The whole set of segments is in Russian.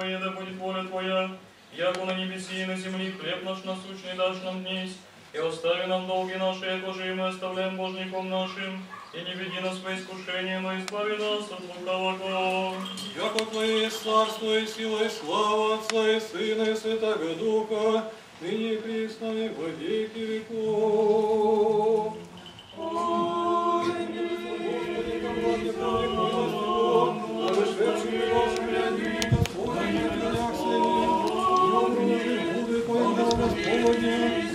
Твое, да будет воля Твоя, яко на небеси и на земли хлеб наш насущный дашь нам днесь, и остави нам долги наши, яко же и мы оставляем Божником нашим, и не веди нас во искушение, но избави нас от лукавого. Яко Твое есть царство и сила и слава Отца и Сына и Святого Духа, ныне и присно и во веки веков. Господи, ко благе правде Твоему, Разошедший нашим ряди, Господи, не отменях Господи,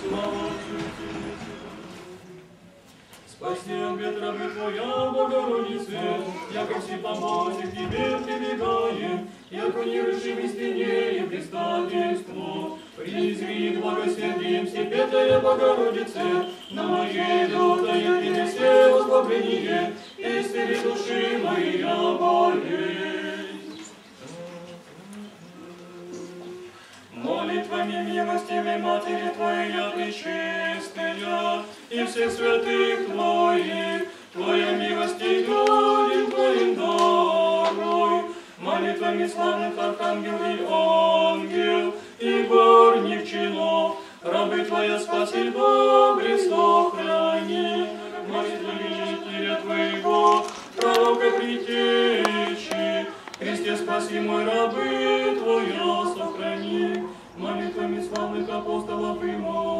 Слава Отцу и Сыну Спаси от ветра бы Твоя, Богородице, яко все помоги к Тебе прибегаем, яко нерушимой стене и предстательство. Призри благосердием все Петая Богородице, на моей лютое принесе возглавление, исцели души моя болезнь. Молитвами милостивой Матери Твоей, яко чистая, и всех святых Твоих, Твоя милость и людям Твоим даруй. Молитвами славных архангел и ангел, и горних чинов, рабы Твоя спаси добре сохрани. Молитвами жития Твоего, пророка притечи, Христе спаси мой рабы Твоя сохрани. Молитвами славных апостолов и мучеников,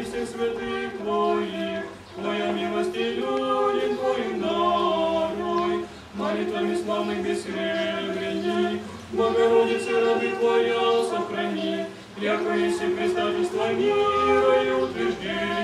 и всех святых Твоих, Твоя милость и людям Твоим даруй. Молитвами славных бессребрений, Богородице, рабы Твоя сохрани, яко если предстательство мира и утверждение.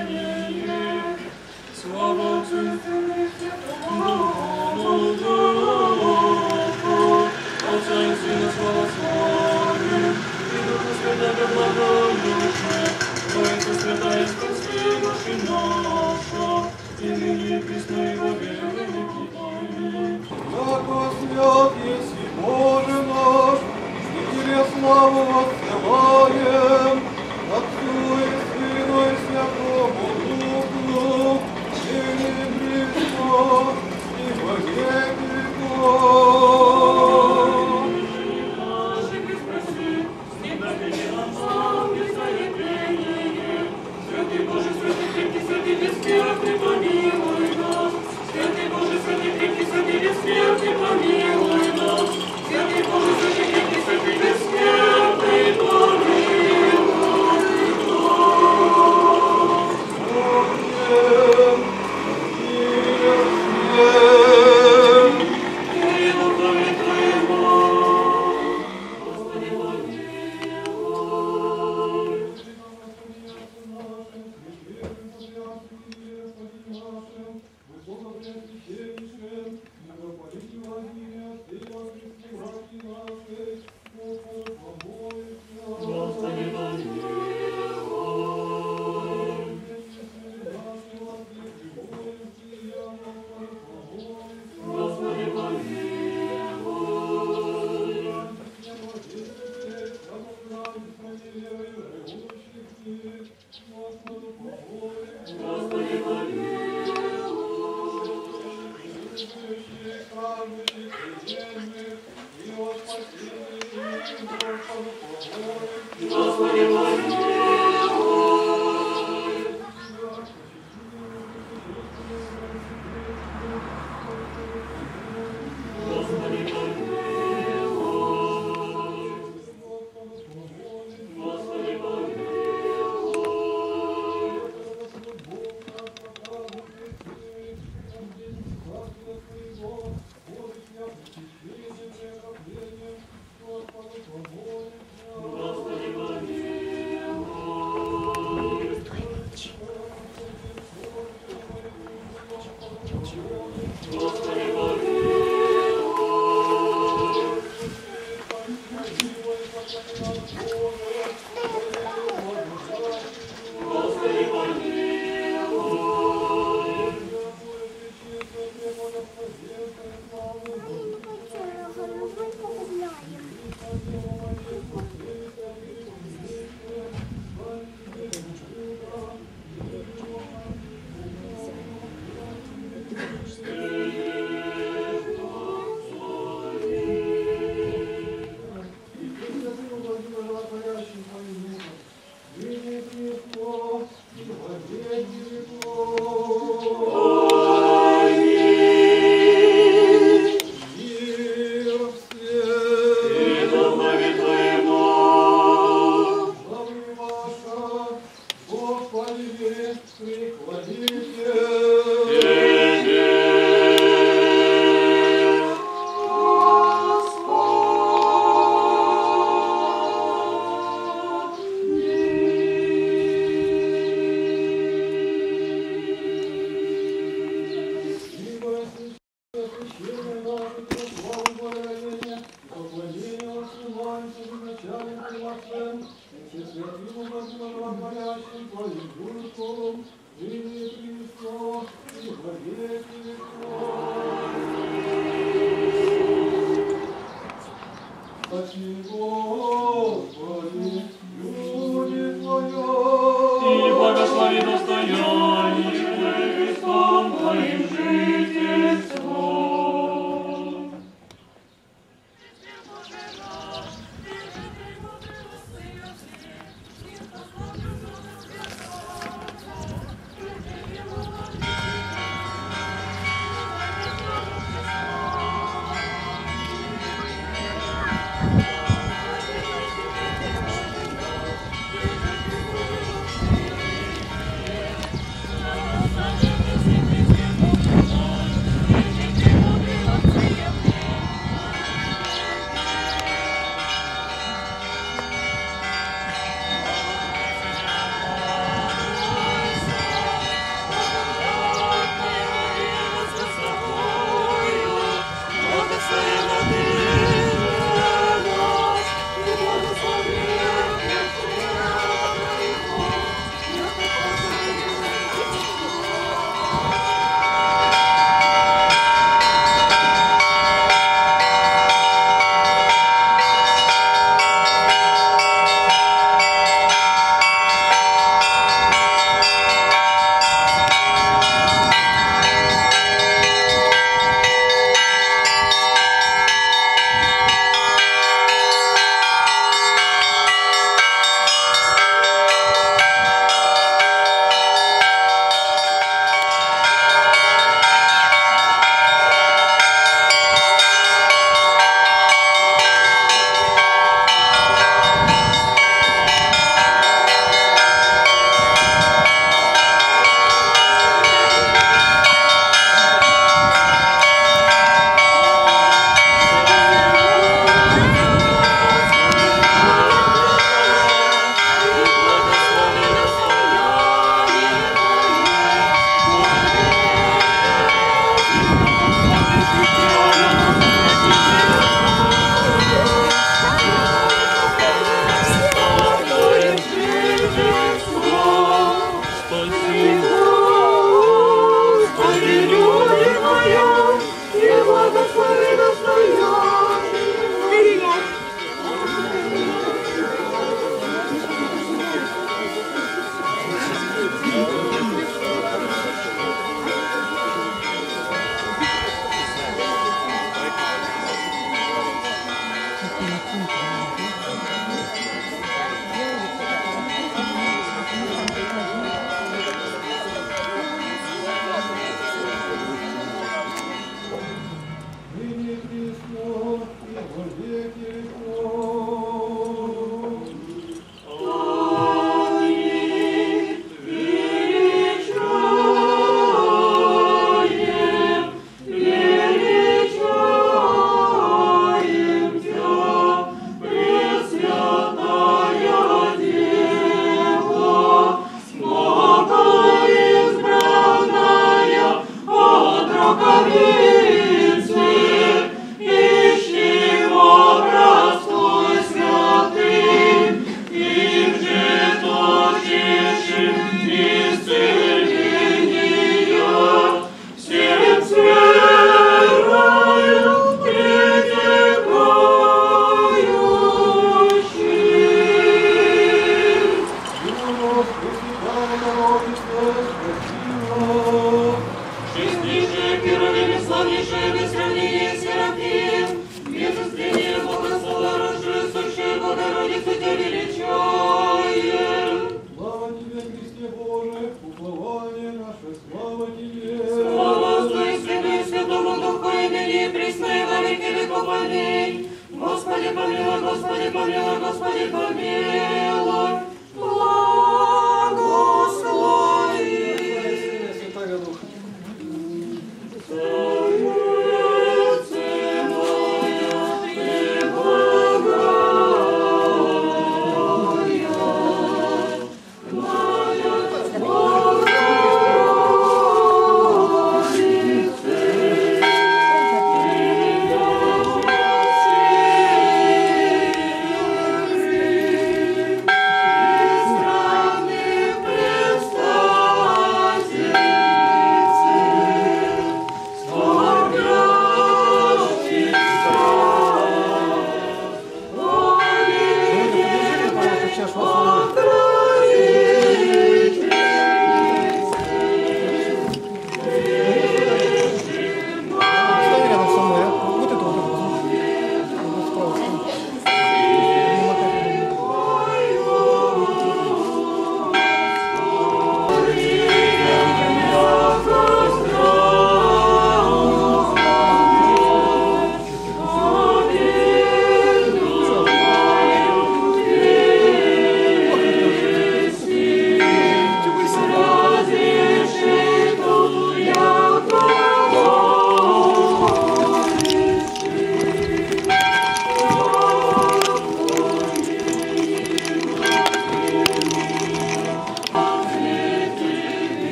Господи,